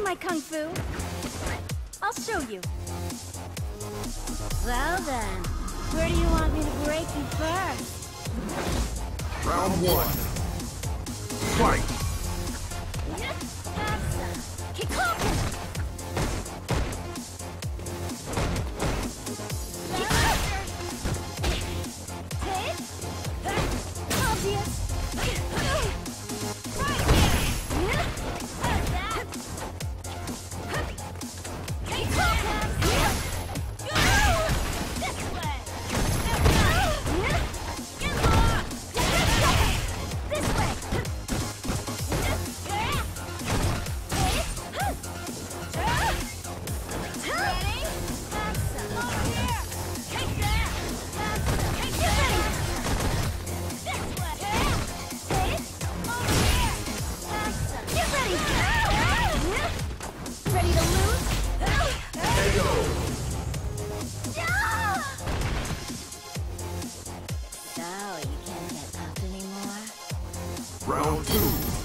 my kung fu. I'll show you. Well then, where do you want me to break you first? Round one. Fight! Round two.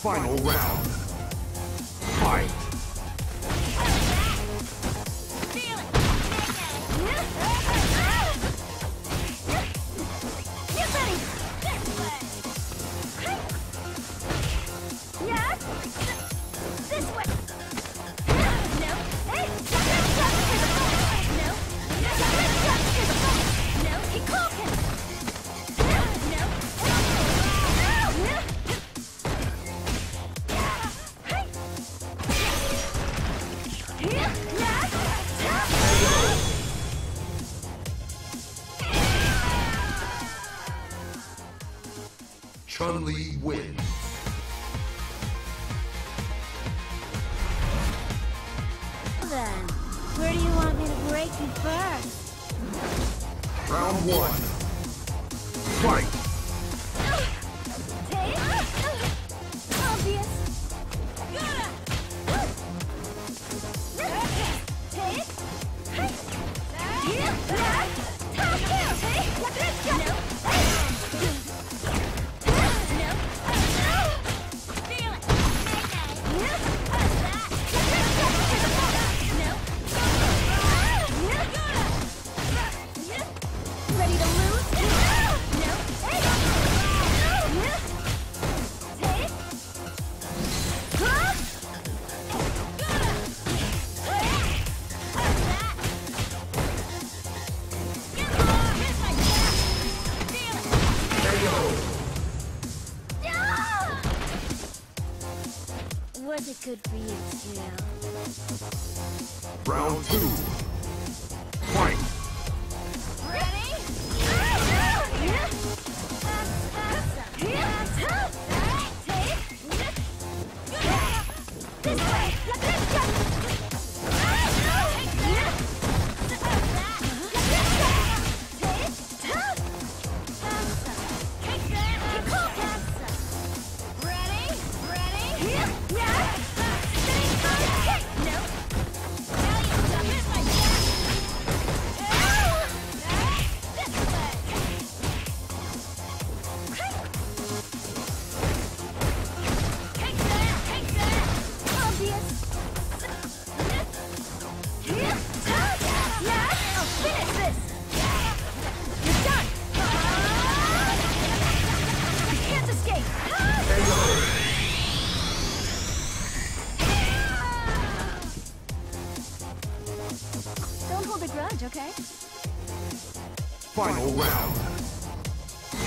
Final round. Chun-Li wins. Then, where do you want me to break you first? Round one. Was it good for you too? Round two.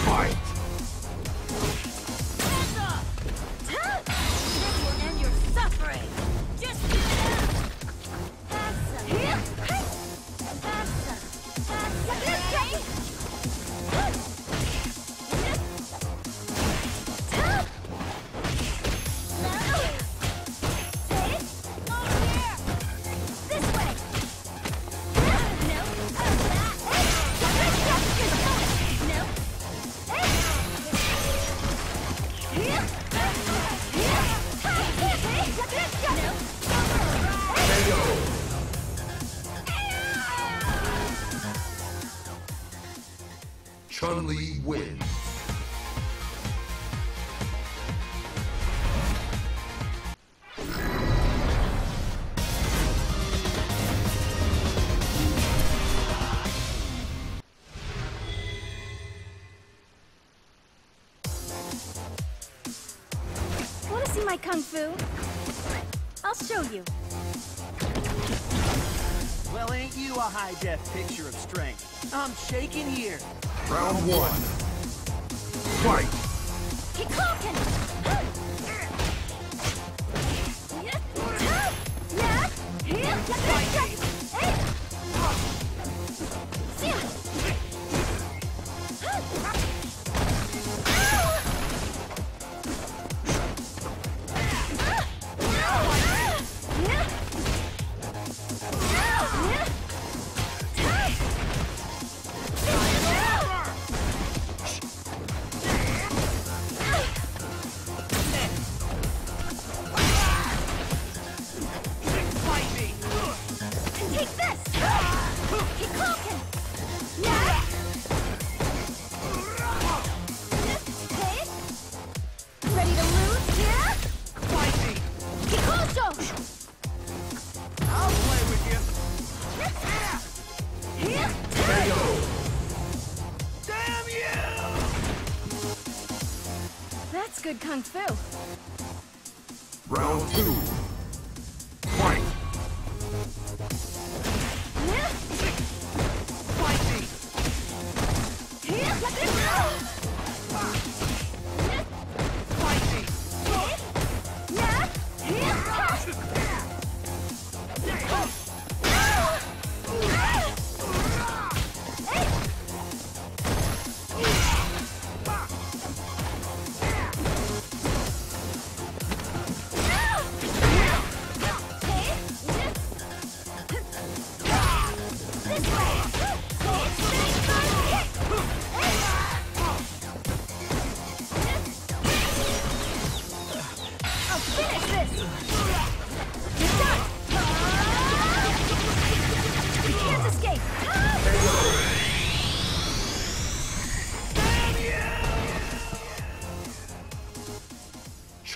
Fight! Kung fu? I'll show you. Well, ain't you a high-def picture of strength? I'm shaking here. Round one. Fight! Keep talking! Fight Round two.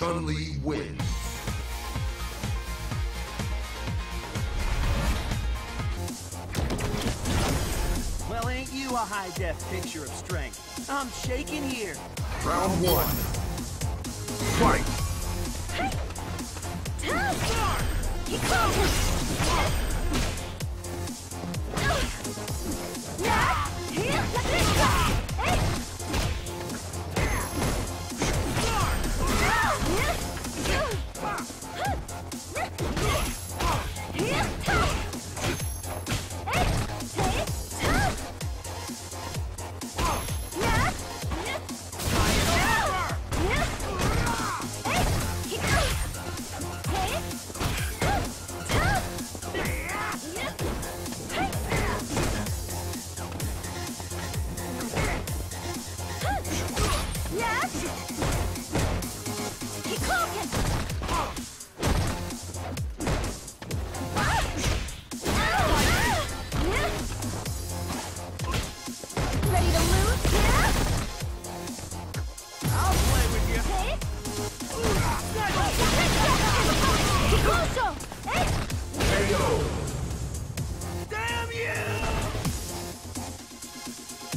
Chun-Li wins. Well, ain't you a high-def picture of strength? I'm shaking here. Round one. Fight! Keep close! Yeah! Here!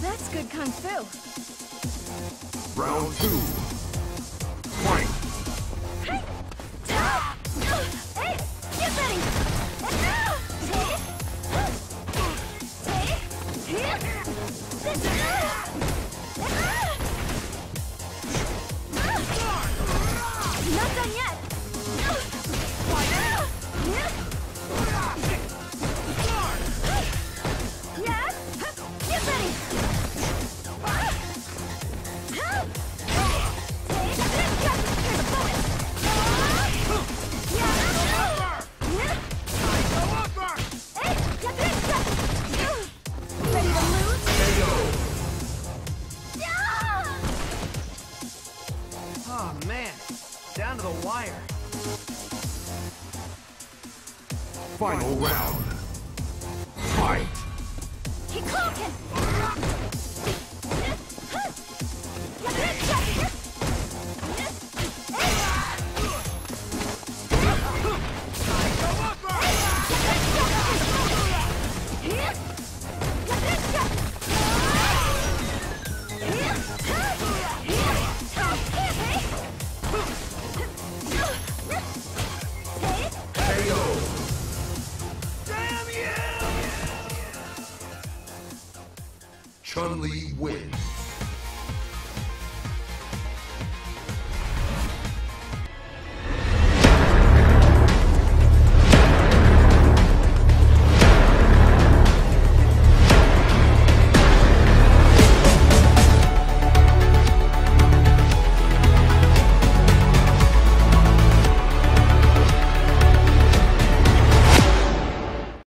That's good kung fu. Round two. Final round. Fight! Kikoken!